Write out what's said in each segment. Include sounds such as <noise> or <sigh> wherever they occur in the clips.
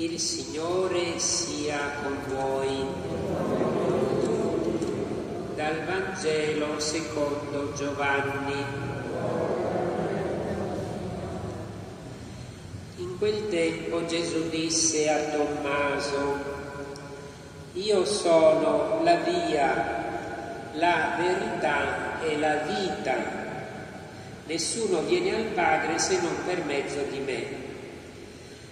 Il Signore sia con voi. Dal Vangelo secondo Giovanni. In quel tempo Gesù disse a Tommaso, io sono la via, la verità e la vita. Nessuno viene al Padre se non per mezzo di me.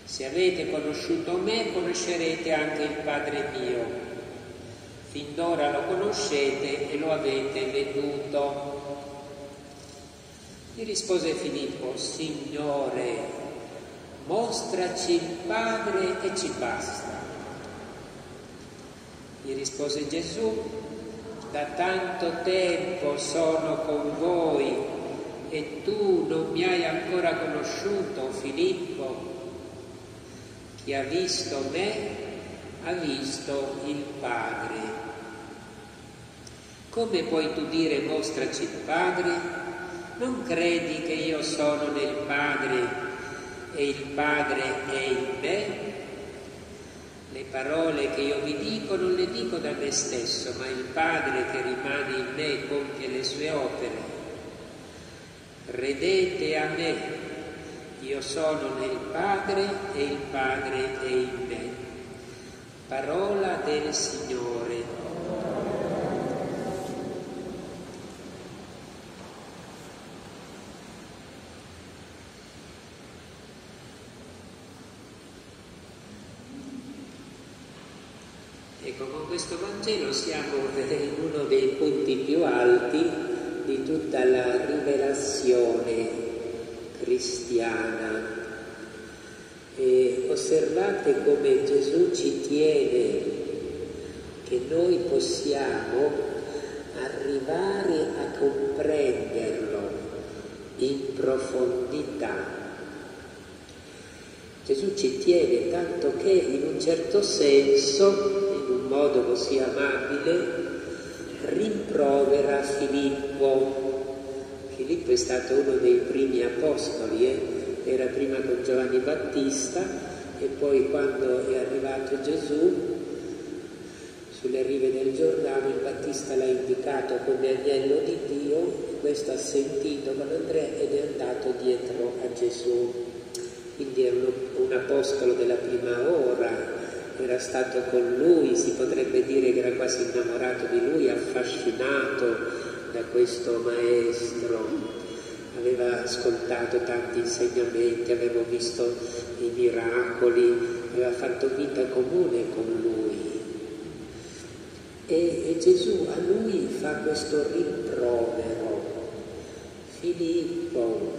Se avete conosciuto me, conoscerete anche il Padre mio. Fin d'ora lo conoscete e lo avete veduto. Gli rispose Filippo, Signore, mostraci il Padre e ci basta. Gli rispose Gesù, da tanto tempo sono con voi e tu non mi hai ancora conosciuto, Filippo. Chi ha visto me ha visto il Padre. Come puoi tu dire mostraci il Padre? Non credi che io sono nel Padre e il Padre è in me? Le parole che io vi dico non le dico da me stesso, ma il Padre che rimane in me compie le sue opere. Credete a me io sono nel Padre e il Padre è in me. Parola del Signore. Ecco, con questo Vangelo siamo <laughs> in uno dei punti più alti di tutta la rivelazione cristiana. E osservate come Gesù ci tiene che noi possiamo arrivare a comprenderlo in profondità. Gesù ci tiene tanto che in un certo senso, in un modo così amabile, rimprovera Filippo Filippo è stato uno dei primi apostoli, eh? era prima con Giovanni Battista e poi quando è arrivato Gesù sulle rive del Giordano il Battista l'ha indicato come agnello di Dio questo ha sentito con Andrea ed è andato dietro a Gesù. Quindi era un, un apostolo della prima ora, era stato con lui, si potrebbe dire che era quasi innamorato di lui, affascinato da questo maestro, aveva ascoltato tanti insegnamenti, aveva visto i miracoli, aveva fatto vita comune con lui. E, e Gesù a lui fa questo rimprovero. Filippo,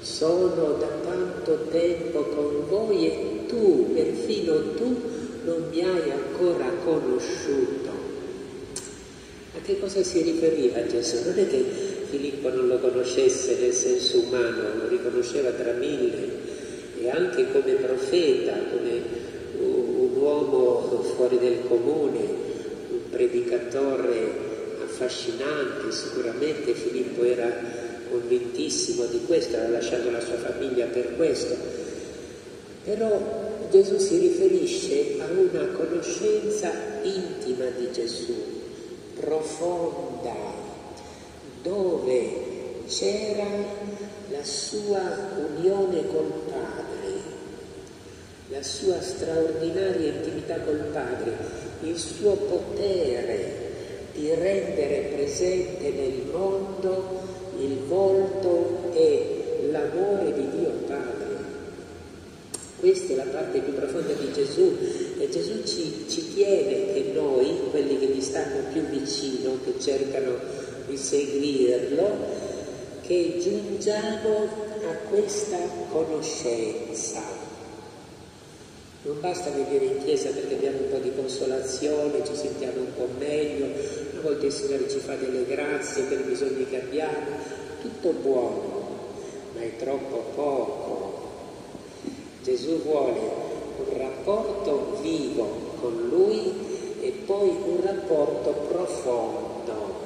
sono da tanto tempo con voi e tu, perfino tu, non mi hai ancora conosciuto che cosa si riferiva Gesù? Non è che Filippo non lo conoscesse nel senso umano, lo riconosceva tra mille e anche come profeta, come un uomo fuori del comune, un predicatore affascinante, sicuramente Filippo era convintissimo di questo, aveva lasciato la sua famiglia per questo, però Gesù si riferisce a una conoscenza intima di Gesù, profonda dove c'era la sua unione col Padre, la sua straordinaria intimità col Padre, il suo potere di rendere presente nel mondo il volto e l'amore di Dio Padre. Questa è la parte più profonda di Gesù e Gesù ci, ci tiene che noi, quelli che gli stanno più vicino, che cercano di seguirlo, che giungiamo a questa conoscenza. Non basta venire in chiesa perché abbiamo un po' di consolazione, ci sentiamo un po' meglio, a volte il Signore ci fa delle grazie per i bisogni che abbiamo, tutto buono, ma è troppo poco. Gesù vuole un rapporto vivo con Lui e poi un rapporto profondo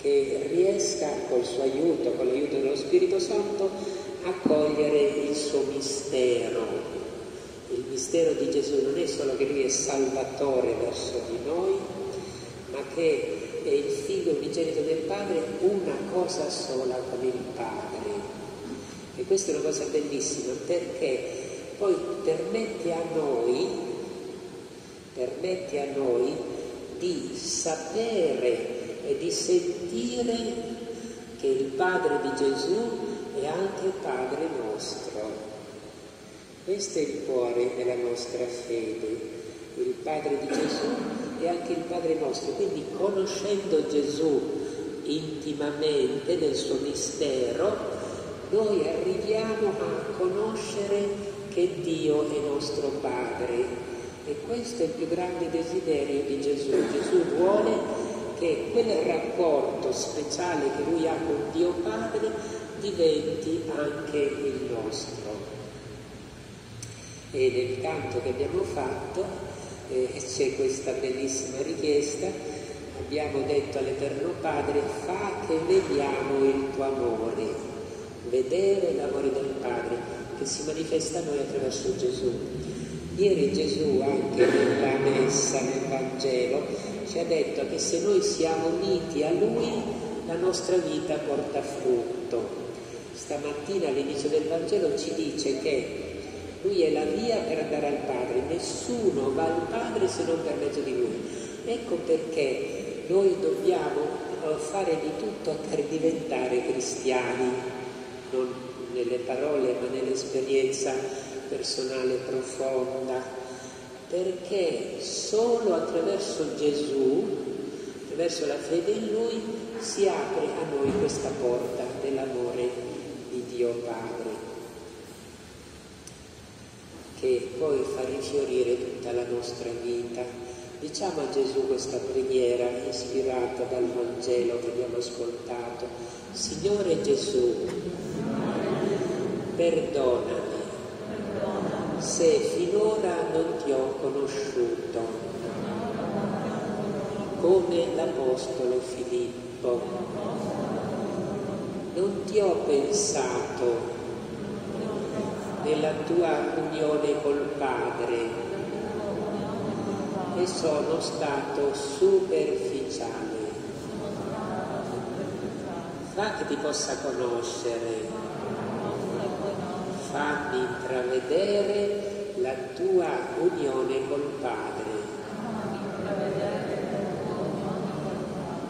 che riesca col suo aiuto, con l'aiuto dello Spirito Santo, a cogliere il suo mistero Il mistero di Gesù non è solo che Lui è salvatore verso di noi, ma che è il figlio unigenito del Padre, una cosa sola con il Padre. Questa è una cosa bellissima perché poi permette a noi, permette a noi di sapere e di sentire che il Padre di Gesù è anche Padre nostro. Questo è il cuore della nostra fede. Il Padre di Gesù è anche il Padre nostro. Quindi conoscendo Gesù intimamente nel suo mistero, noi arriviamo a conoscere che Dio è nostro Padre. E questo è il più grande desiderio di Gesù. Gesù vuole che quel rapporto speciale che lui ha con Dio Padre diventi anche il nostro. E nel canto che abbiamo fatto eh, c'è questa bellissima richiesta, abbiamo detto all'Eterno Padre, fa che vediamo il tuo amore, vedere l'amore del Padre che si manifesta a noi attraverso Gesù. Ieri Gesù anche nella messa, nel Vangelo, ci ha detto che se noi siamo uniti a Lui, la nostra vita porta frutto. Stamattina all'inizio del Vangelo ci dice che lui è la via per andare al Padre, nessuno va al Padre se non per mezzo di Lui. Ecco perché noi dobbiamo eh, fare di tutto per diventare cristiani, nelle parole ma nell'esperienza personale profonda, perché solo attraverso Gesù, attraverso la fede in Lui, si apre a noi questa porta dell'amore di Dio Padre che poi fa rifiorire tutta la nostra vita. Diciamo a Gesù questa preghiera ispirata dal Vangelo che abbiamo ascoltato. Signore Gesù, perdonami se finora non ti ho conosciuto come l'Apostolo Filippo. Non ti ho pensato nella tua unione col Padre e sono stato superficiale. Fa che ti possa conoscere, fammi intravedere la tua unione col Padre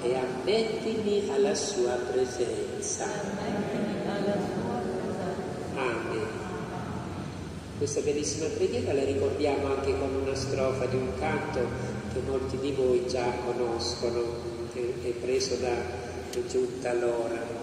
e ammettimi alla sua presenza. Amen. Questa bellissima preghiera la ricordiamo anche con una strofa di un canto che molti di voi già conoscono, che è preso da Giunta Lora.